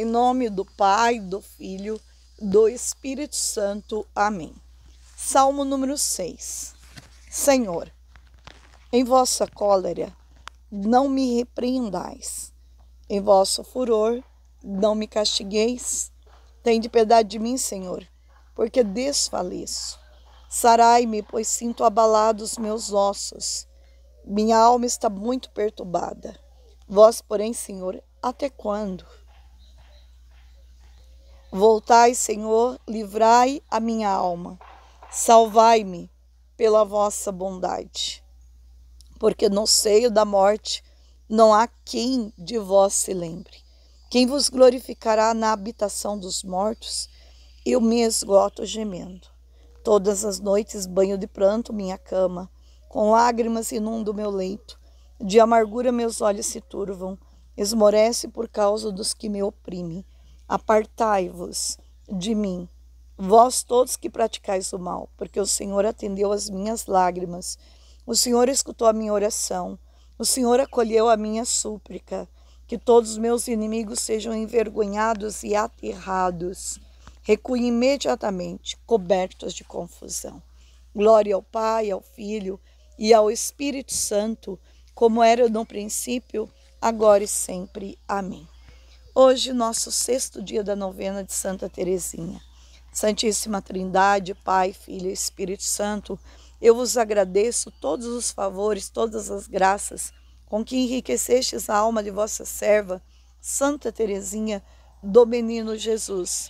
Em nome do Pai, do Filho, do Espírito Santo. Amém. Salmo número 6. Senhor, em vossa cólera não me repreendais. Em vosso furor não me castigueis. Tende piedade de mim, Senhor, porque desfaleço. Sarai-me, pois sinto abalados meus ossos. Minha alma está muito perturbada. Vós, porém, Senhor, até quando? Voltai, Senhor, livrai a minha alma. Salvai-me pela vossa bondade. Porque no seio da morte não há quem de vós se lembre. Quem vos glorificará na habitação dos mortos? Eu me esgoto gemendo. Todas as noites banho de pranto minha cama, com lágrimas inundo meu leito. De amargura meus olhos se turvam, esmorece por causa dos que me oprimem. Apartai-vos de mim, vós todos que praticais o mal, porque o Senhor atendeu as minhas lágrimas. O Senhor escutou a minha oração. O Senhor acolheu a minha súplica. Que todos os meus inimigos sejam envergonhados e aterrados. Recuem imediatamente, cobertos de confusão. Glória ao Pai, ao Filho e ao Espírito Santo, como era no princípio, agora e sempre. Amém. Hoje, nosso sexto dia da novena de Santa Teresinha. Santíssima Trindade, Pai, Filho e Espírito Santo, eu vos agradeço todos os favores, todas as graças com que enriquecestes a alma de vossa serva, Santa Teresinha, do Menino Jesus,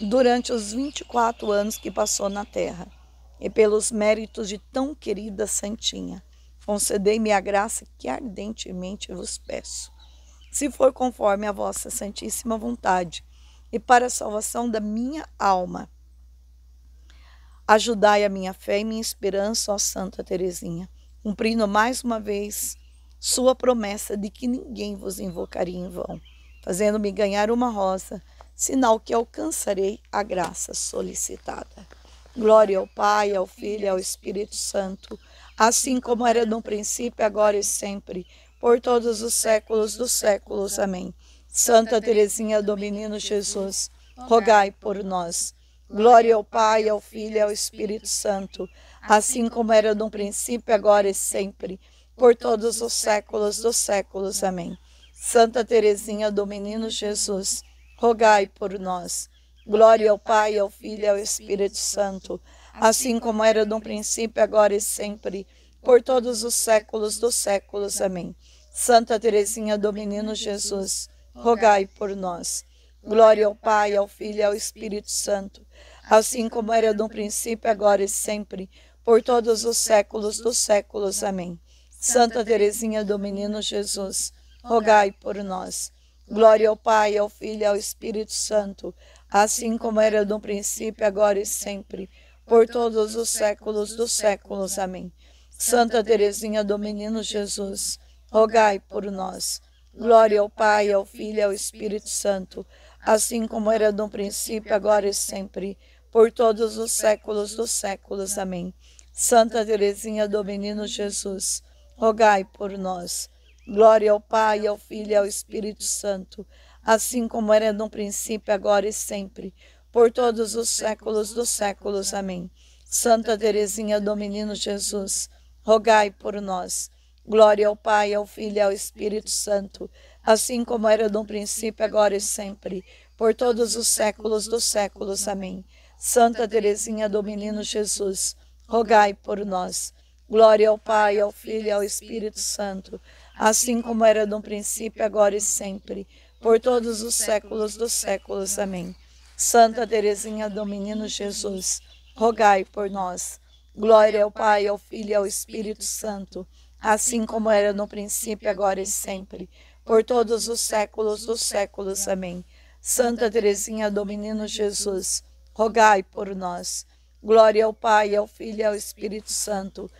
durante os 24 anos que passou na terra, e pelos méritos de tão querida Santinha, concedei-me a graça que ardentemente vos peço se for conforme a vossa santíssima vontade, e para a salvação da minha alma. Ajudai a minha fé e minha esperança, ó Santa Teresinha, cumprindo mais uma vez sua promessa de que ninguém vos invocaria em vão, fazendo-me ganhar uma rosa, sinal que alcançarei a graça solicitada. Glória ao Pai, ao Filho e ao Espírito Santo, assim como era no princípio, agora e sempre, por todos os séculos dos séculos. Amém. Santa Teresinha do Menino Jesus, rogai por nós. Glória ao Pai, ao Filho e ao Espírito Santo, assim como era no princípio, agora e sempre, por todos os séculos dos séculos. Amém. Santa Teresinha do Menino Jesus, rogai por nós. Glória ao Pai, ao Filho e ao Espírito Santo, assim como era no princípio, agora e sempre, por todos os séculos dos séculos. Amém. Santa Teresinha do Menino Jesus, rogai por nós. Glória ao Pai, ao Filho e ao Espírito Santo, assim como era no princípio, agora e sempre, por todos os séculos dos séculos. Amém. Santa Teresinha do Menino Jesus, rogai por nós. Glória ao Pai, ao Filho e ao Espírito Santo, assim como era no princípio, agora e sempre, por todos os séculos dos séculos. Amém. Santa Teresinha do Menino Jesus, rogai por nós. Glória ao Pai, ao Filho e ao Espírito Santo, assim como era no princípio, agora e sempre, por todos os séculos dos séculos. Amém. Santa Teresinha do Menino Jesus, rogai por nós. Glória ao Pai, ao Filho e ao Espírito Santo, assim como era no princípio, agora e sempre, por todos os séculos dos séculos. Amém. Santa Teresinha do Menino Jesus, rogai por nós. Glória ao Pai, ao Filho e ao Espírito Santo, assim como era no princípio, agora e sempre, por todos os séculos dos séculos. Amém. Santa Teresinha do Menino Jesus, rogai por nós. Glória ao Pai, ao Filho e ao Espírito Santo, assim como era no princípio, agora e sempre, por todos os séculos dos séculos. Amém. Santa Teresinha do Menino Jesus, rogai por nós. Glória ao Pai, ao Filho e ao Espírito Santo, assim como era no princípio, agora e sempre, por todos os séculos dos séculos. Amém. Santa Teresinha do Menino Jesus, rogai por nós. Glória ao Pai, ao Filho e ao Espírito Santo,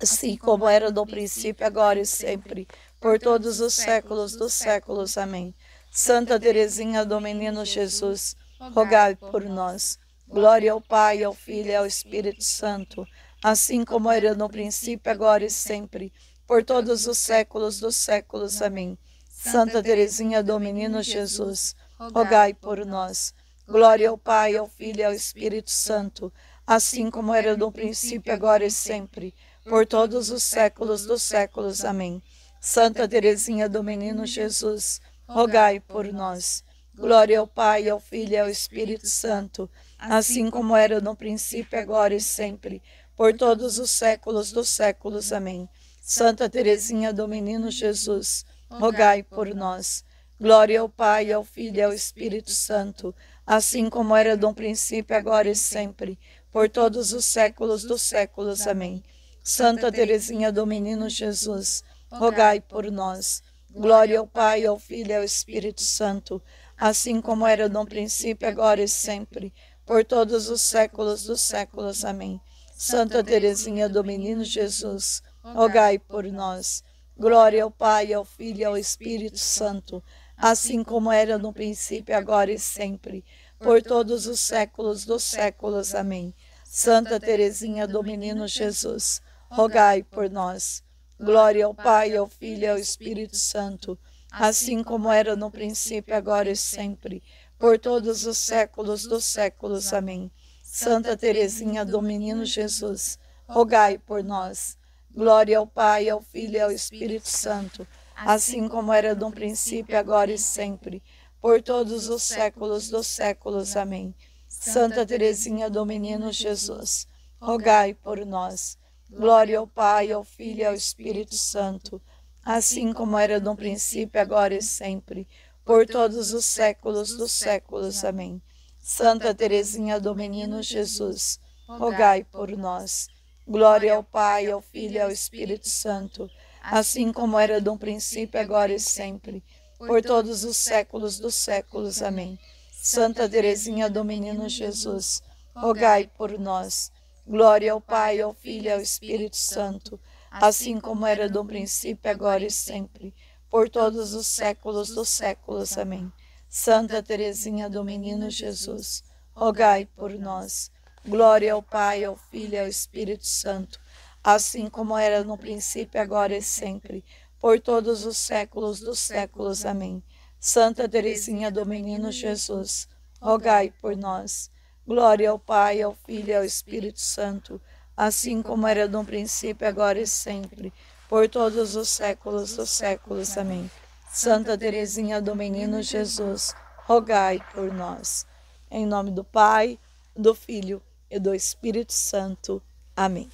assim como era no princípio, agora e sempre, por todos os séculos dos séculos. Amém. Santa Teresinha do Menino Jesus, rogai por nós. Glória ao Pai, ao Filho e ao Espírito Santo, assim como era no princípio, agora e sempre, por todos os séculos dos séculos. Amém. Santa Teresinha do Menino Jesus, rogai por nós. Glória ao Pai, ao Filho e ao Espírito Santo, assim como era no princípio, agora e sempre, por todos os séculos dos séculos. Amém. Santa Teresinha do Menino Jesus, rogai por nós. Glória ao Pai, ao Filho e ao Espírito Santo, assim como era no princípio, agora e sempre, por todos os séculos dos séculos. Amém. Santa Teresinha do Menino Jesus, rogai por nós. Glória ao Pai, ao Filho e ao Espírito Santo, assim como era no princípio, agora e sempre, por todos os séculos dos séculos. Amém. Santa Teresinha do Menino Jesus, rogai por nós. Glória ao Pai, ao Filho e ao Espírito Santo, assim como era no princípio, agora e sempre, por todos os séculos dos séculos. Amém. Santa Teresinha do Menino Jesus, rogai por nós. Glória ao Pai, ao Filho e ao Espírito Santo, assim como era no princípio, agora e sempre, por todos os séculos dos séculos. Amém. Santa Teresinha do Menino Jesus, rogai por nós. Glória ao Pai, ao Filho e ao Espírito Santo, assim como era no princípio, agora e sempre, por todos os séculos dos séculos. Amém. Santa Teresinha do Menino Jesus, rogai por nós. Glória ao Pai, ao Filho e ao Espírito Santo, assim como era no princípio, agora e sempre, por todos os séculos dos séculos. Amém. Santa Teresinha do Menino Jesus, rogai por nós. Glória ao Pai, ao Filho e ao Espírito Santo, assim como era no princípio, agora e sempre, por todos os séculos dos séculos. Amém. Santa Teresinha do Menino Jesus, rogai por nós. Glória ao Pai, ao Filho e ao Espírito Santo, assim como era no princípio, agora e sempre, por todos os séculos dos séculos. Amém. Santa Teresinha do Menino Jesus, rogai por nós. Glória ao Pai, ao Filho e ao Espírito Santo, assim como era no princípio, agora e sempre, por todos os séculos dos séculos. Amém. Santa Teresinha do Menino Jesus, rogai por nós. Glória ao Pai, ao Filho e ao Espírito Santo, assim como era no princípio, agora e sempre, por todos os séculos dos séculos. Amém. Santa Teresinha do Menino Jesus, rogai por nós. Glória ao Pai, ao Filho e ao Espírito Santo, assim como era no princípio, agora e sempre, por todos os séculos dos séculos. Amém. Santa Teresinha do Menino Jesus, rogai por nós. Em nome do Pai, do Filho e do Espírito Santo. Amém.